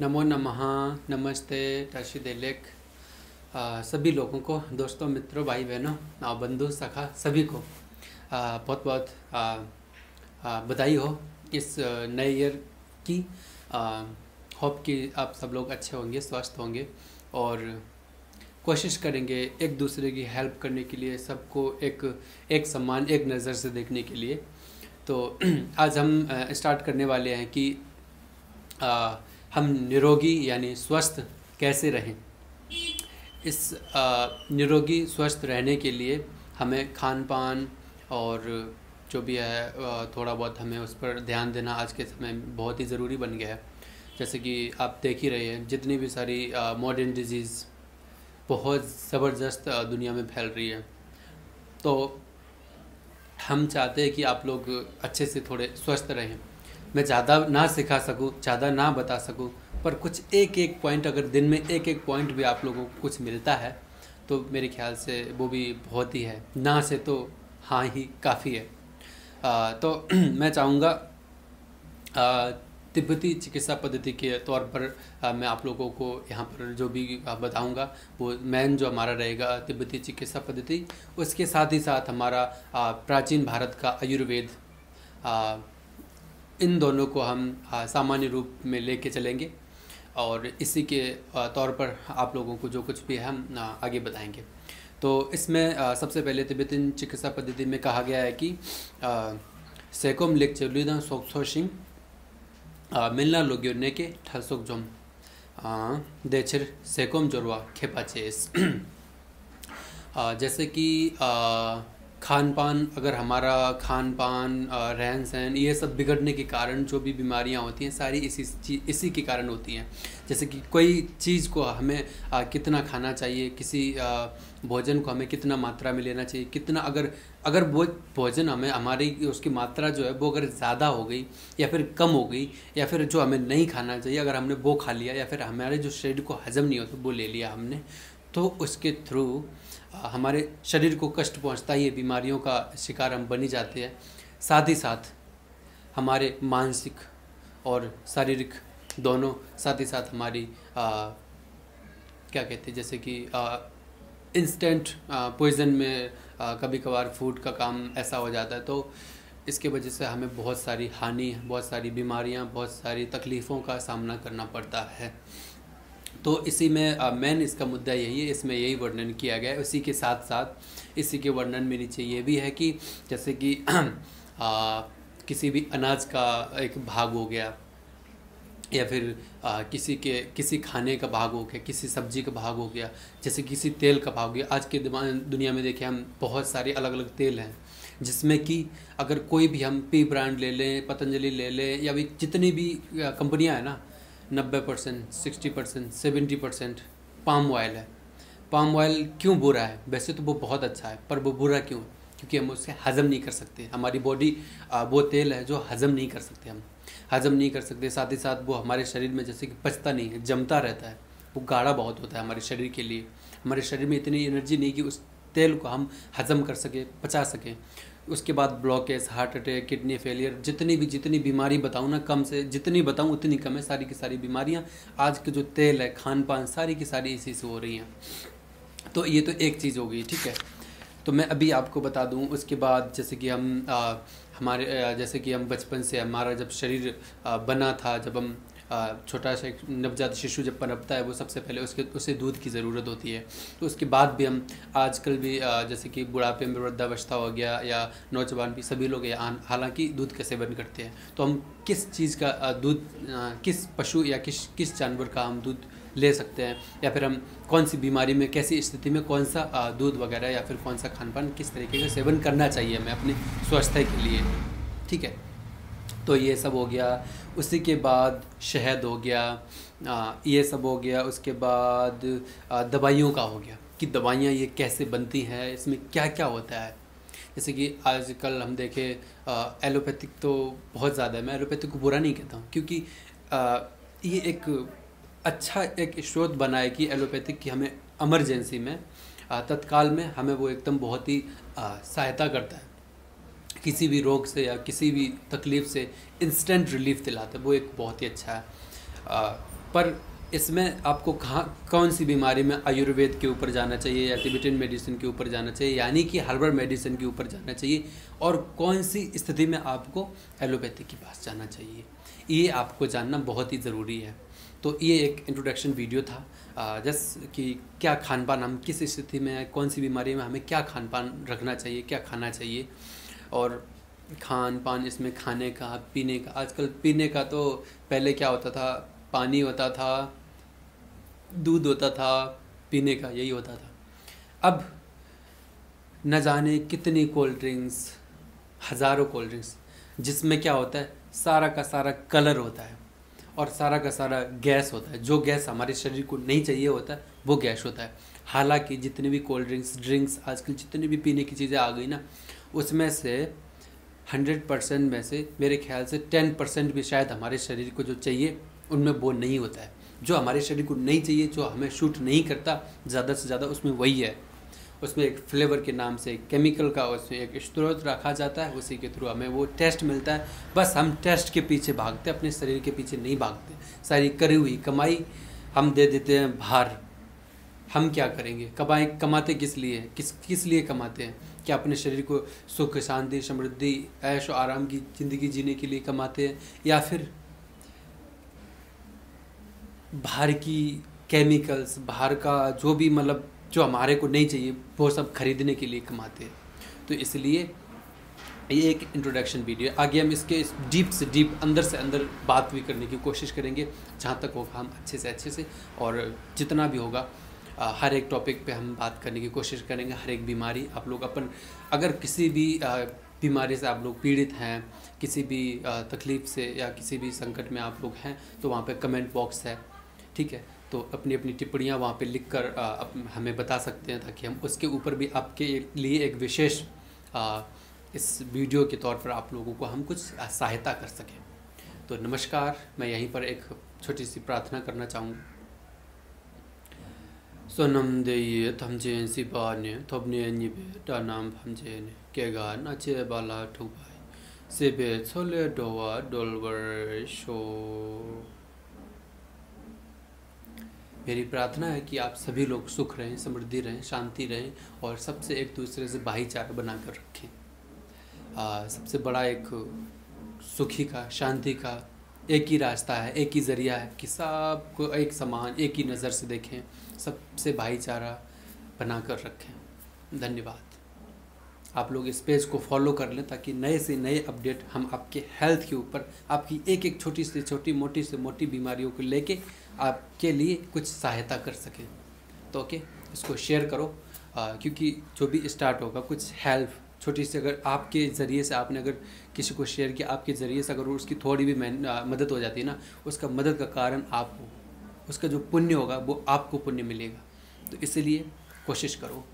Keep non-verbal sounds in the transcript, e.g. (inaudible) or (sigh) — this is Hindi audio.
नमो नमः नमस्ते टाशी देलेक आ, सभी लोगों को दोस्तों मित्रों भाई बहनों और बंधु सखा सभी को आ, बहुत बहुत बधाई हो इस नए ईयर की। होप कि आप सब लोग अच्छे होंगे स्वस्थ होंगे और कोशिश करेंगे एक दूसरे की हेल्प करने के लिए सबको एक एक सम्मान एक नज़र से देखने के लिए। तो (clears throat) आज हम स्टार्ट करने वाले हैं कि हम निरोगी यानी स्वस्थ कैसे रहें? इस निरोगी स्वस्थ रहने के लिए हमें खान पान और जो भी है थोड़ा बहुत हमें उस पर ध्यान देना आज के समय बहुत ही ज़रूरी बन गया है। जैसे कि आप देख ही रहे हैं, जितनी भी सारी मॉडर्न डिज़ीज़ बहुत ज़बरदस्त दुनिया में फैल रही है। तो हम चाहते हैं कि आप लोग अच्छे से थोड़े स्वस्थ रहें। मैं ज़्यादा ना सिखा सकूँ ज़्यादा ना बता सकूँ पर कुछ एक एक पॉइंट अगर दिन में एक एक पॉइंट भी आप लोगों को कुछ मिलता है तो मेरे ख्याल से वो भी बहुत ही है। ना से तो हाँ ही काफ़ी है। आ, तो (clears throat) मैं चाहूँगा तिब्बती चिकित्सा पद्धति के तौर पर आ, मैं आप लोगों को यहाँ पर जो भी बताऊँगा वो मेन जो हमारा रहेगा तिब्बती चिकित्सा पद्धति उसके साथ ही साथ हमारा आ, प्राचीन भारत का आयुर्वेद इन दोनों को हम सामान्य रूप में लेके चलेंगे और इसी के तौर पर आप लोगों को जो कुछ भी हम आगे बताएँगे। तो इसमें सबसे पहले तिब्बतन चिकित्सा पद्धति में कहा गया है कि सेकोम लेक चलुदा सोक्सोशिंग मिलना लोग्योने के ठसोक जोम देछर सेकोम जोरवा खेपाचेस (clears throat) जैसे कि खान पान अगर हमारा खान पान रहन सहन ये सब बिगड़ने के कारण जो भी बीमारियाँ होती हैं सारी इसी चीज़ इसी के कारण होती हैं। जैसे कि कोई चीज़ को हमें आ, कितना खाना चाहिए किसी आ, भोजन को हमें कितना मात्रा में लेना चाहिए कितना अगर अगर वो भोजन हमें हमारी उसकी मात्रा जो है वो अगर ज़्यादा हो गई या फिर कम हो गई या फिर जो हमें नहीं खाना चाहिए अगर हमने वो खा लिया या फिर हमारे जो शरीर को हजम नहीं होता वो ले लिया हमने तो उसके थ्रू हमारे शरीर को कष्ट पहुँचता ही है बीमारियों का शिकार हम बनी जाते हैं। साथ ही साथ हमारे मानसिक और शारीरिक दोनों साथ ही साथ हमारी आ, क्या कहते हैं जैसे कि इंस्टेंट पॉइजन में आ, कभी कभार फ़ूड का काम ऐसा हो जाता है तो इसके वजह से हमें बहुत सारी हानि बहुत सारी बीमारियाँ बहुत सारी तकलीफ़ों का सामना करना पड़ता है। तो इसी में मेन इसका मुद्दा यही है इसमें यही वर्णन किया गया है। उसी के साथ साथ इसी के वर्णन में नीचे ये भी है कि जैसे कि (clears throat) आ, किसी भी अनाज का एक भाग हो गया या फिर आ, किसी के किसी खाने का भाग हो गया किसी सब्ज़ी का भाग हो गया जैसे किसी तेल का भाग हो गया। आज के दुनिया में देखें हम बहुत सारे अलग अलग तेल हैं जिसमें कि अगर कोई भी हम पी ब्रांड ले लें पतंजलि ले लें या भी जितनी भी कंपनियाँ हैं ना नब्बे percent, sixty percent, seventy percent palm oil है। पाम ऑयल क्यों बुरा है? वैसे तो वो बहुत अच्छा है, पर वो बुरा क्यों? है क्योंकि हम उससे हज़म नहीं कर सकते। हमारी बॉडी वो तेल है जो हज़म नहीं कर सकते हम। हज़म नहीं कर सकते, साथ ही साथ वो हमारे शरीर में जैसे कि पचता नहीं है, जमता रहता है। वो गाढ़ा बहुत होता है हमारे शरीर के लिए। हमारे शरीर में इतनी एनर्जी नहीं कि उस तेल को हम हज़म कर सकें, पचा सकें। उसके बाद blockage heart attack kidney failure जितनी भी जितनी बीमारी बताऊँ ना कम से जितनी बताऊँ उतनी कम है सारी की सारी बीमारियाँ। आज के जो तेल है खान पान सारी की सारी इसी से हो रही हैं। तो ये तो एक चीज़ हो गई ठीक है? तो मैं अभी आपको बता दूँ उसके बाद जैसे कि हम आ, हमारे जैसे कि हम बचपन से हमारा जब शरीर बना था जब हम छोटा सा नवजात शिशु जब पनपता है, वो सबसे पहले उसके, उसे दूध की ज़रूरत होती है। तो उसके बाद भी हम आजकल भी जैसे कि बुढ़ापे में वृद्धावस्था हो गया या नौजवान भी सभी लोग यहाँ, हालाँकि दूध का सेवन करते हैं? तो हम किस चीज़ का दूध किस पशु या किस किस जानवर का हम दूध ले सकते हैं? या फिर हम कौन सी बीमारी में, कैसी स्थिति में कौन सा दूध वगैरह या फिर कौन सा खान पान किस तरीके का सेवन करना चाहिए हमें अपने स्वास्थ्य के लिए? ठीक है? तो ये सब हो गया। उसी के बाद शहद हो गया आ, ये सब हो गया। उसके बाद दवाइयों का हो गया कि दवाइयाँ ये कैसे बनती हैं इसमें क्या क्या होता है। जैसे कि आजकल हम देखें एलोपैथिक तो बहुत ज़्यादा है। मैं एलोपैथिक को बुरा नहीं कहता हूँ क्योंकि आ, ये एक अच्छा एक स्रोत बना है कि एलोपैथिक की हमें एमरजेंसी में तत्काल में हमें वो एकदम बहुत ही सहायता करता है। किसी भी रोग से या किसी भी तकलीफ़ से इंस्टेंट रिलीफ दिलाता है। वो एक बहुत ही अच्छा है आ, पर इसमें आपको कहाँ कौन सी बीमारी में आयुर्वेद के ऊपर जाना चाहिए या टिबिटन मेडिसिन के ऊपर जाना चाहिए यानी कि हर्बल मेडिसिन के ऊपर जाना चाहिए और कौन सी स्थिति में आपको एलोपैथी के पास जाना चाहिए ये आपको जानना बहुत ही ज़रूरी है। तो ये एक इंट्रोडक्शन वीडियो था जस्ट कि क्या खान पान हम किस स्थिति में कौन सी बीमारी में हमें क्या खान पान रखना चाहिए क्या खाना चाहिए और खान, पान, इसमें खाने का, पीने का, आजकल पीने का तो पहले क्या होता था, पानी होता था, दूध होता था, पीने का यही होता था। अब न जाने कितनी कोल्ड ड्रिंक्स हज़ारों कोल्ड ड्रिंक्स जिसमें क्या होता है, सारा का सारा कलर होता है और सारा का सारा गैस होता है। जो गैस हमारे शरीर को नहीं चाहिए होता है वो गैस होता है। हालाँकि जितने भी कोल्ड ड्रिंक्स ड्रिंक्स आजकल जितनी भी पीने की चीज़ें आ गई ना उसमें से हंड्रेड परसेंट में से मेरे ख्याल से टेन परसेंट भी शायद हमारे शरीर को जो चाहिए, उनमें वो नहीं होता है। जो हमारे शरीर को नहीं चाहिए, जो हमें शूट नहीं करता, ज़्यादा से ज़्यादा उसमें वही है। उसमें एक फ्लेवर के नाम से केमिकल का उसमें एक स्त्रोत रखा जाता है, उसी के थ्रू हमें वो टेस्ट मिलता है। बस हम टेस्ट के पीछे भागते अपने शरीर के पीछे नहीं भागते। सारी करी हुई कमाई हम दे देते हैं बाहर। हम क्या करेंगे? कमाई कमाते किस लिए? किस किस लिए कमाते हैं? क्या अपने शरीर को सुख, शांति, समृद्धि, ऐश और आराम की ज़िंदगी जीने के लिए कमाते हैं? या फिर बाहर की केमिकल्स बाहर का जो भी मतलब जो हमारे को नहीं चाहिए, वो सब खरीदने के लिए कमाते हैं। तो इसलिए ये एक इंट्रोडक्शन वीडियो है। आगे हम इसके डीप से डीप अंदर से अंदर बात भी करने की कोशिश करेंगे, जहाँ तक होगा हम अच्छे से अच्छे से और जितना भी होगा हर एक टॉपिक पे हम बात करने की कोशिश करेंगे, हर एक बीमारी आप लोग अपन, अगर किसी भी बीमारी से आप लोग पीड़ित हैं, किसी भी तकलीफ़ से या किसी भी संकट में आप लोग हैं तो वहाँ पे कमेंट बॉक्स है, ठीक है? तो अपनी अपनी टिप्पणियाँ वहाँ पे लिख कर हमें बता सकते हैं ताकि हम उसके ऊपर भी आपके लिए एक विशेष इस वीडियो के तौर पर आप लोगों को हम कुछ सहायता कर सकें। तो नमस्कार, मैं यहीं पर एक छोटी सी प्रार्थना करना चाहूँगा। सोनम दे थमजे सिबाने थोबने निबे डानाम फमजेने केगा नाचे बाला ठुबाई सेबे छोले डोवा डोलवर शो मेरी प्रार्थना है कि आप सभी लोग सुख रहें समृद्धि रहें शांति रहें और सबसे एक दूसरे से भाईचारा बनाकर रखें। आ, सबसे बड़ा एक सुखी का शांति का एक ही रास्ता है एक ही ज़रिया है कि सबको एक समान एक ही नज़र से देखें सबसे भाईचारा बना कर रखें। धन्यवाद। आप लोग इस पेज को फॉलो कर लें ताकि नए से नए अपडेट हम आपके हेल्थ के ऊपर आपकी एक एक छोटी से छोटी मोटी से मोटी बीमारियों को लेके आपके लिए कुछ सहायता कर सकें। तो ओके इसको शेयर करो आ, क्योंकि जो भी स्टार्ट होगा कुछ हेल्प छोटी सी अगर आपके ज़रिए से आपने अगर किसी को शेयर किया, आपके ज़रिए से अगर उसकी थोड़ी भी मदद हो जाती है ना, उसका मदद का कारण आप हो उसका जो पुण्य होगा, वो आपको पुण्य मिलेगा। तो इसलिए कोशिश करो।